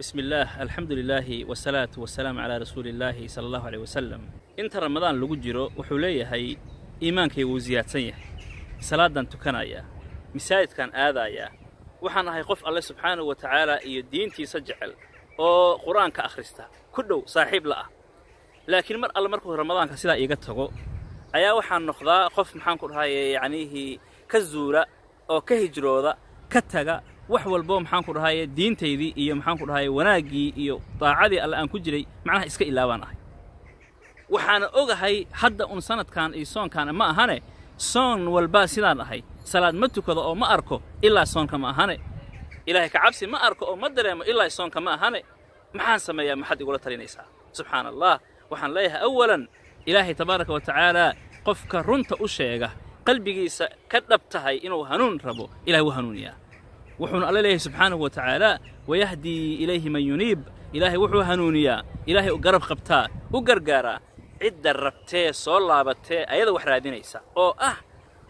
bismi illaah alxamdu lilaahi wasalaatu wasalaamu calaa rasuuli illaahi sala allahu aleyh wasalam inta ramadaan lagu jiro wuxuu leeyahay iimaankayga wuu siyaadsan yahay. Salaadaan tukanayaa masaajidkaan aadayaa waxaan ahay qof alle subxaanahu wa tacaala iyo diintiisa jecel oo qur'aanka akhrista. Ku dhow saaxiib la ah. Laakiin mar alle markuu ramadaanka sidaa iiga tago ayaa waxaan noqdaa qof maxaanku dhahaye yacnihii ka zuula oo ka hijrooda ka taga wax walbo maxaanku dhahaye diintaydii iyo maxaanku dhahaye wanaaggii iyo daacadii alle aan ku jiray macnaha iska ilaabaan ahay. Waxaana ogahay hadda un sanadkan iyo soonkaana ma ahane soon walbaa sidaan ahay. Salaad ma tukado oo ma arko ilaa soonka ma ahane. Ilaahay ka cabsi ma arko oo ma dareemo ilaa soonka ma ahane. Maxaan sameeyaa maxaad igula talinaysaa. Subxaana allah waxaan leeyahay awalan ilaahay tabaaraka wa tacaalaa qofka runta u sheega qalbigiisa ka dhab tahay inuu hanuun rabo ilahay wuu hanuuniyaa wuxuuna alle leeyahay subxaanahu wa tacaalaa wayahdii ilayhi man yuniib. Ilaahay wuxuu hanuuniyaa ilaahay u garab qabtaa u gargaaraa cidda rabtee soo laabatee ayada wax raadinaysa oo ah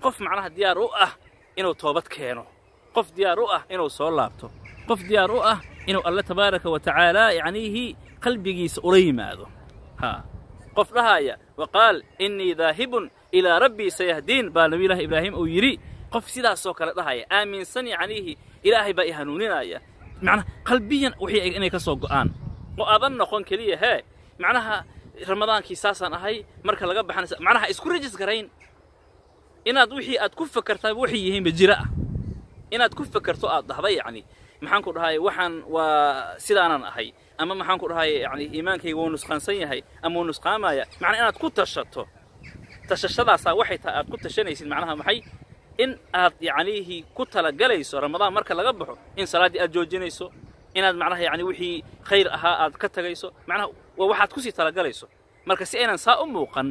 qof macnaha diyaar u ah inuu toobad keeno qof diyaar u ah inuu soo laabto qof diyaar u ah inuu alle tabaaraka wa tacaalaa yacnihii qalbigiisa ula yimaado. Haa qof dhahaaya wa qaal innii daahibun ilaa rabbii sayahdiin baa nabiyullaahi ibraahim uu yidhi qof sidaasoo kale dhahaya aaminsan yacnihii ilaahay baa i hanuuninaya. Macnaha qalbiyan wixii inay ka soo go'aan. Oo aadan noqon keliya hee macnaha ramadaankii saasaan ahay marka laga baxanaysa macnaha isku rajis garayn. Inaad wixii aad ku fakartaa waxay yihiinba jira. Ah inaad ku fakarto aad dhahday yacni maxaan ku dhahay waxaan waa sidaanan ahay. Ama maxaan ku dhahay yani iimaankayga wuu nusqaansan yahay ama wuu nusqaamaya. Macnaa inaad ku tashato. Tashashadaasaa waxay tahay aad ku tashanaysid macnaha maxay in aad yacnihii ku talagalayso ramadaan marka laga baxo in salaaddii aad joojinayso inaad macnaha yani wixii khayr ahaa aad ka tagayso macnaha waa waxaad ku sii talagalayso marka si aynan saa u muuqan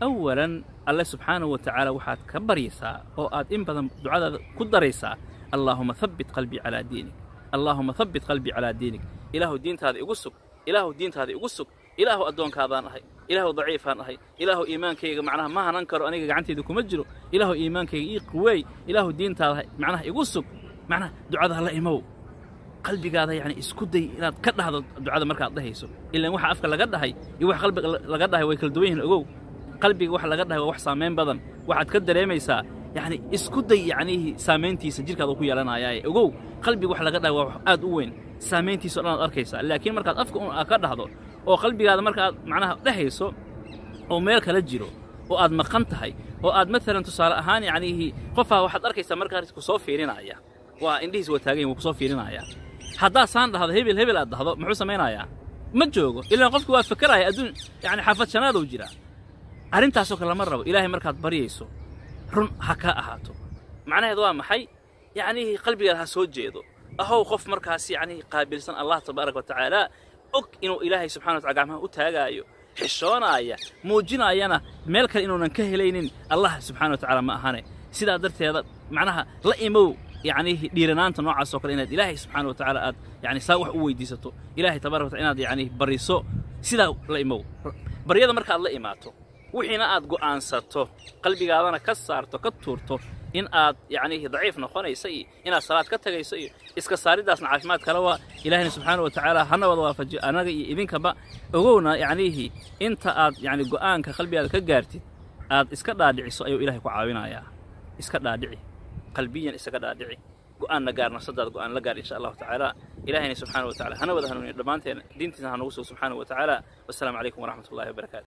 awalan alle subxaanahu wa tacaala waxaad ka baryaysaa oo aad in badan ducadaada ku daraysaa allaahuma habbit qalbii calaa diinik allaahuma habbit qalbii calaa diinik ilaahu diintaada igu sug ilaahu diintaada igu sug ilaahu addoonkaadaan ahay ilaahu daciifaan ahay ilaahu iimaankayga macnaha ma hanan karo aniga gacantayda kuma jiro ilaahu iimaankayga ii quweey ilaahu diintaada macnaha igu sug macnaha ducada hala imow qalbigaada yani isku day inaad ka dhahdo ducada markaad dhahayso ilaan waxa afka laga dhahay iyo wax qalbiga laga dhahay way kala duwan yihiin ogow qalbiga wax laga dhahay waa wax saamayn badan waxaad ka dareemaysaa yacni isku day yacnihii saamayntiisa jidhkaada ku yeelanayaaye ogow qalbiga wax laga dhahay waa wax aad u weyn saamayntiisa o dhan aad arkaysaa laakiin oo qalbigaada markaaad macnaha dhehayso oo meel kala jiro oo aad maqan tahay oo aad maalan tusaale ahaan yacnihii qofaa waxaad arkaysaa markaas ku soo fiirinaya. Waa indhihiis waa taagan wuu ku soo fiirinaya. Haddaad saan dhahdo hebel hebel aad dhahdo muxuu samaynayaa ma joogo. Ilaan qofki waa fakeraya adduun yani xaafad shanaadou jiraa arrintaasoo kale lama rabo. Ilaahay markaad baryayso run ha kaa ahaato. Macnaheed waa maxay? Yacnihii qalbigaada ha soo jeedo. Ahow qof markaas yacnihii qaabilsan allah tabaaraka wa tacaala og inuu ilaahay subxana wa tacala gacmaha u taagaayo xishoonaaya muujinaayana meel kale inuunan ka helaynin allah subxana wa tacaala ma ahane. Sidaa darteeda macnaha la imow yacnihii dhiiranaanta noocaas oo kale inaad ilaahay subxaana wa tacaala aad yani saa wax u weydiisato. Ilaahay tabarak wa tacala inaad yacni bariso sidaa la imow. Baryada marka aad la imaato wixiina aad go'aansato qalbigaadana ka saarto ka tuurto in aad yacnihii daciif noqonaysa iyo inaad salaad ka tagayso iyo iska saariddaasna caafimaad kale waa ilaahayna subxaana wa tacaala hana wada waafajiyo anaga iyo idinkaba ogowna yacnihii inta aad yacni go'aanka qalbigaada ka gaartid aad iska dhaadhiciso ayuu ilahay ku caawinayaa iska dhaadhici qalbiyan isaga dhaadhici go'aanna gaar nafsadaada go'aan la gaar insha allahu tacaala ilahayna subxaana wa tacala hana wada hanuuniyo dhammaanteen diintiisna ha nagu sugo subxaana wa tacaala wassalaamu calaykum waraxmat ullahi wabarakatu